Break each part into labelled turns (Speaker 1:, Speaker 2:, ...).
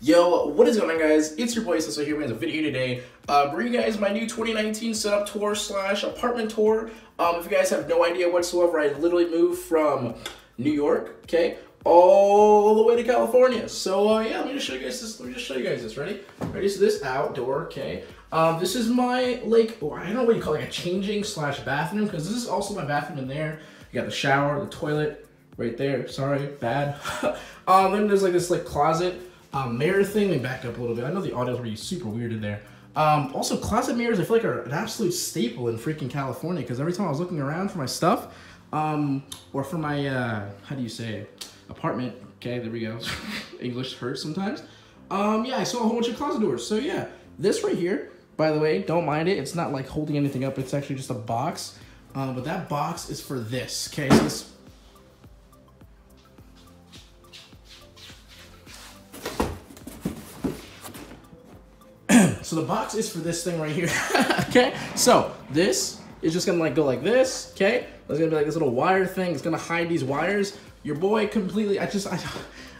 Speaker 1: what is going on guys? It's your boy Seso here with a video today. Uh, bring you guys my new 2019 setup tour slash apartment tour. Um, if you guys have no idea whatsoever, I literally moved from New York, okay, all the way to California. So uh, yeah, let me just show you guys this. Let me just show you guys this. Ready? Ready? So this outdoor, okay. Um, this is my like, I don't know what you call it, like a changing slash bathroom because this is also my bathroom in there. You got the shower, the toilet right there. Sorry, bad. um, then there's like this like closet um, mirror thing. Let me back up a little bit. I know the audio is really super weird in there. Um, also, closet mirrors I feel like are an absolute staple in freaking California because every time I was looking around for my stuff, um, or for my, uh, how do you say, apartment, okay, there we go. English hurts sometimes. Um, yeah, I saw a whole bunch of closet doors. So yeah, this right here, by the way, don't mind it. It's not like holding anything up. It's actually just a box. Um, but that box is for this, okay? So this So the box is for this thing right here. okay, so this is just gonna like go like this. Okay, there's gonna be like this little wire thing. It's gonna hide these wires. Your boy completely. I just I.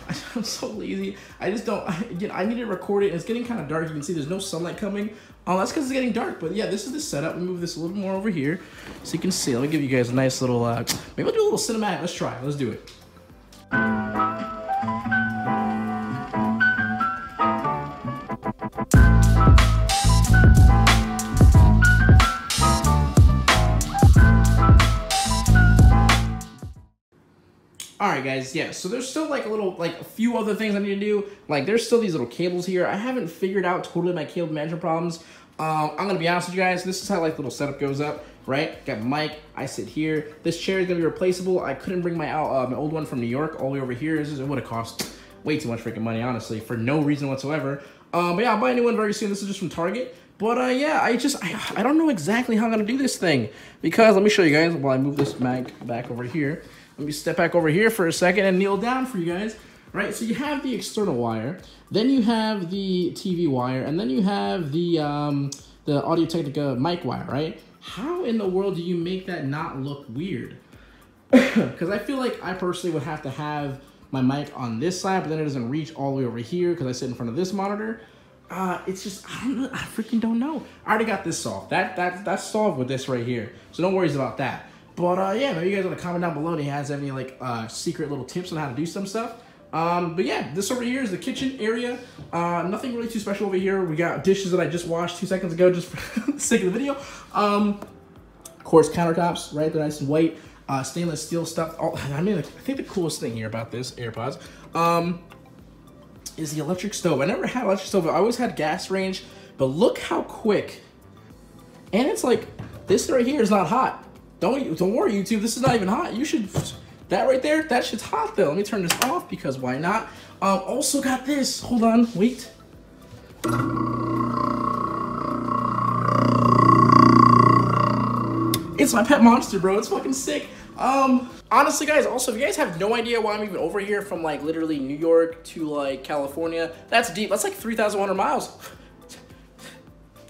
Speaker 1: I'm so lazy. I just don't. I, again, I need to record it. It's getting kind of dark. You can see there's no sunlight coming. Oh, that's because it's getting dark. But yeah, this is the setup. We move this a little more over here so you can see. Let me give you guys a nice little. Uh, maybe we'll do a little cinematic. Let's try. Let's do it. All right, guys, yeah, so there's still like a little, like a few other things I need to do. Like there's still these little cables here. I haven't figured out totally my cable management problems. Um, I'm gonna be honest with you guys, this is how like the little setup goes up, right? Got mic, I sit here. This chair is gonna be replaceable. I couldn't bring my, uh, my old one from New York all the way over here. This is, it would have cost way too much freaking money, honestly, for no reason whatsoever. Um, but yeah, I'll buy a new one very soon. This is just from Target. But uh, yeah, I just, I, I don't know exactly how I'm gonna do this thing. Because, let me show you guys while I move this mag back over here. Let me step back over here for a second and kneel down for you guys. Right, so you have the external wire, then you have the TV wire, and then you have the um, the Audio Technica mic wire, right? How in the world do you make that not look weird? Because I feel like I personally would have to have my mic on this side, but then it doesn't reach all the way over here because I sit in front of this monitor. Uh, it's just, I don't know, I freaking don't know. I already got this solved. That, that, that's solved with this right here. So no worries about that. But uh, yeah, maybe you guys want to comment down below if he has any like uh, secret little tips on how to do some stuff. Um, but yeah, this over here is the kitchen area. Uh, nothing really too special over here. We got dishes that I just washed two seconds ago just for the sake of the video. Um, of course, countertops, right? They're nice and white. Uh, stainless steel stuff. I mean, I think the coolest thing here about this AirPods um, is the electric stove. I never had electric stove. I always had gas range, but look how quick. And it's like, this right here is not hot. Don't don't worry, YouTube. This is not even hot. You should that right there. That shit's hot though. Let me turn this off because why not? Um, also got this. Hold on, wait. It's my pet monster, bro. It's fucking sick. Um, honestly, guys, also, if you guys have no idea why I'm even over here from, like, literally New York to, like, California, that's deep. That's, like, 3,100 miles.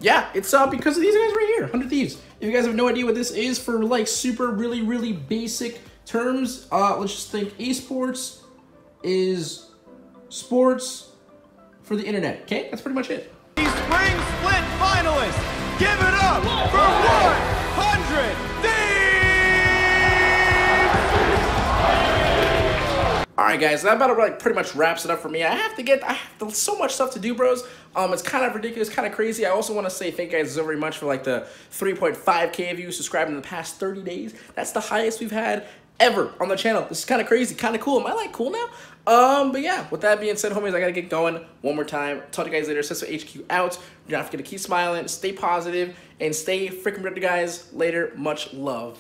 Speaker 1: Yeah, it's, uh, because of these guys right here, 100 Thieves. If you guys have no idea what this is for like super really really basic terms, uh, let's just think esports is sports for the internet. Okay, that's pretty much it.
Speaker 2: Spring Split finalists, give it
Speaker 1: Alright guys, that about like pretty much wraps it up for me. I have to get, I have so much stuff to do, bros. Um, It's kind of ridiculous, kind of crazy. I also want to say thank you guys so very much for like the 3.5k of you subscribing in the past 30 days. That's the highest we've had ever on the channel. This is kind of crazy, kind of cool. Am I like cool now? Um, but yeah, with that being said, homies, I gotta get going one more time. Talk to you guys later. Seso HQ out. Do not forget to keep smiling, stay positive, and stay freaking ready, guys. Later, much love.